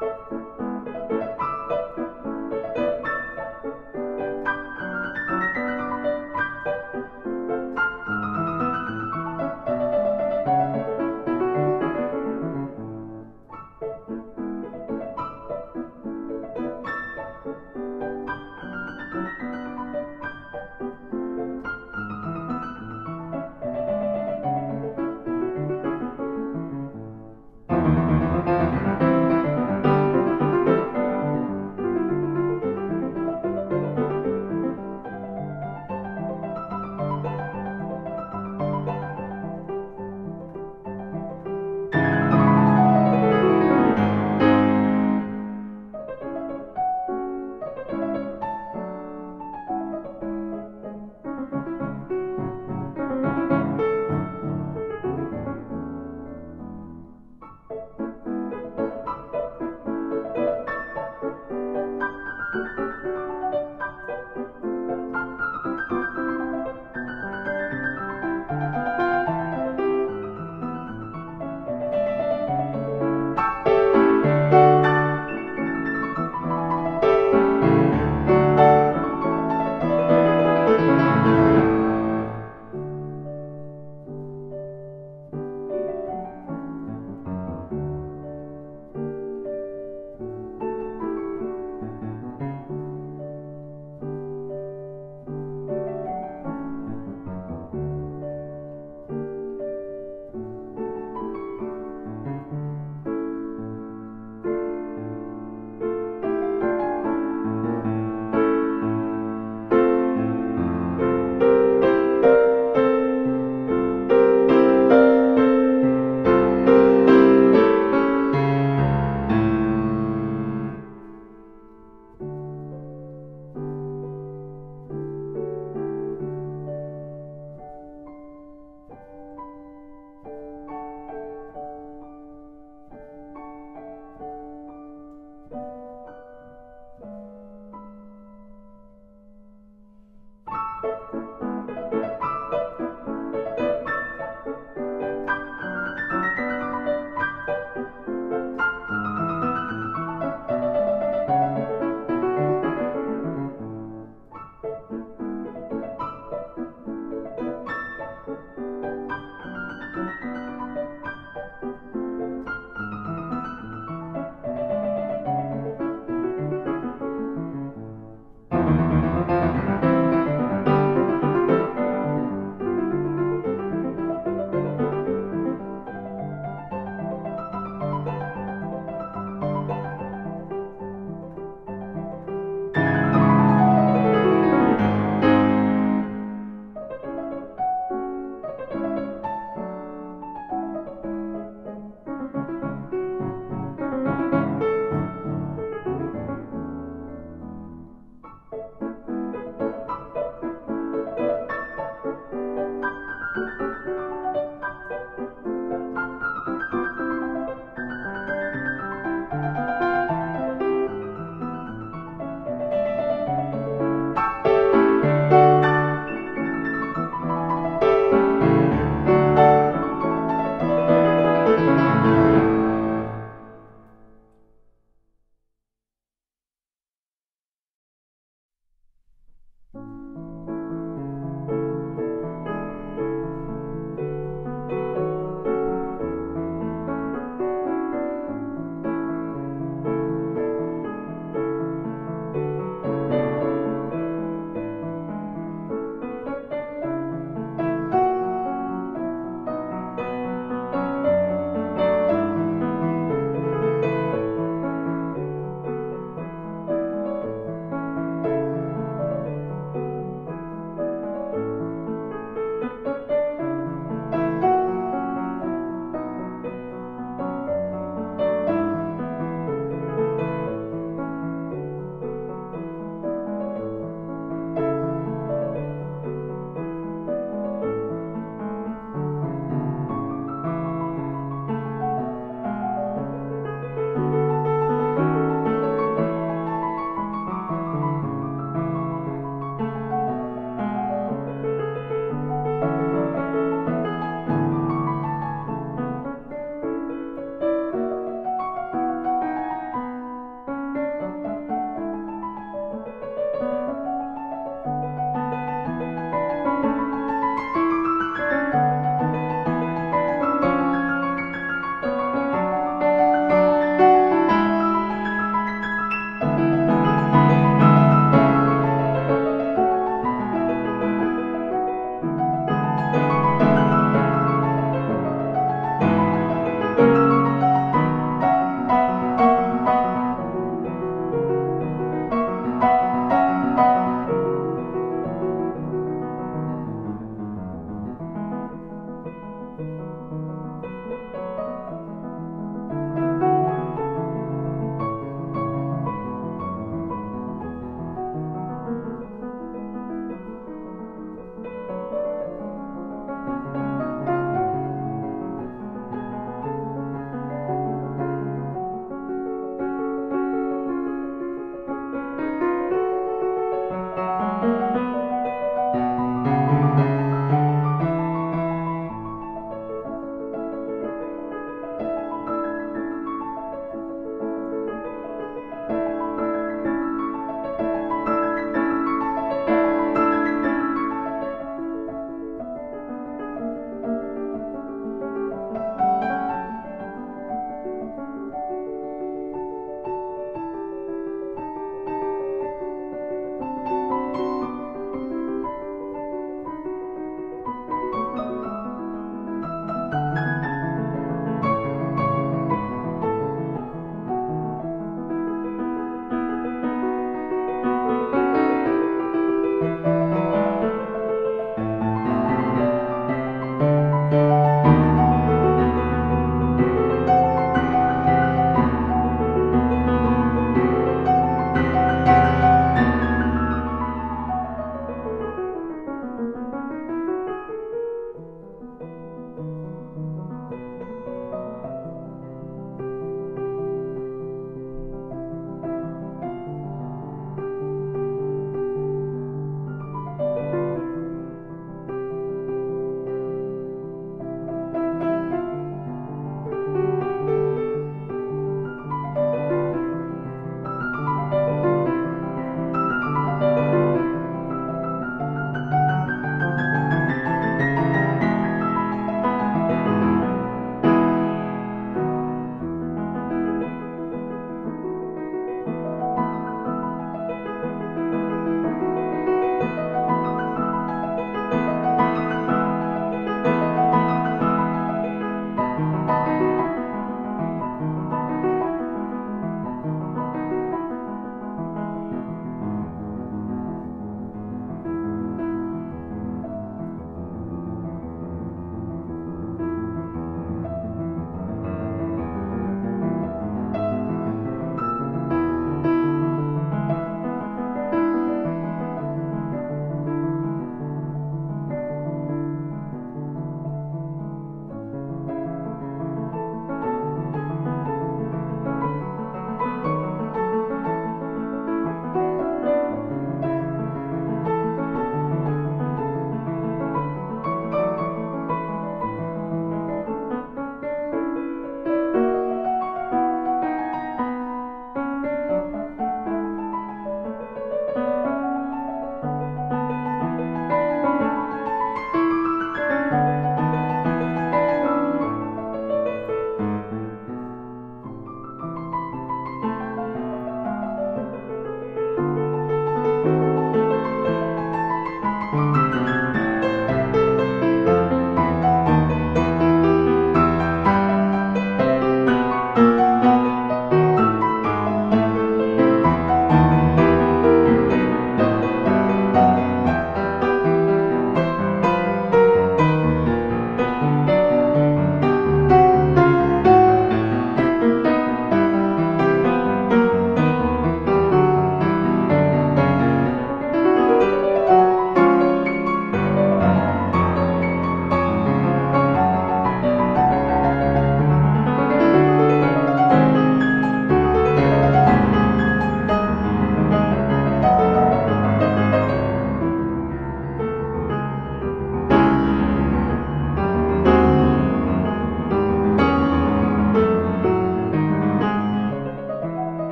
Música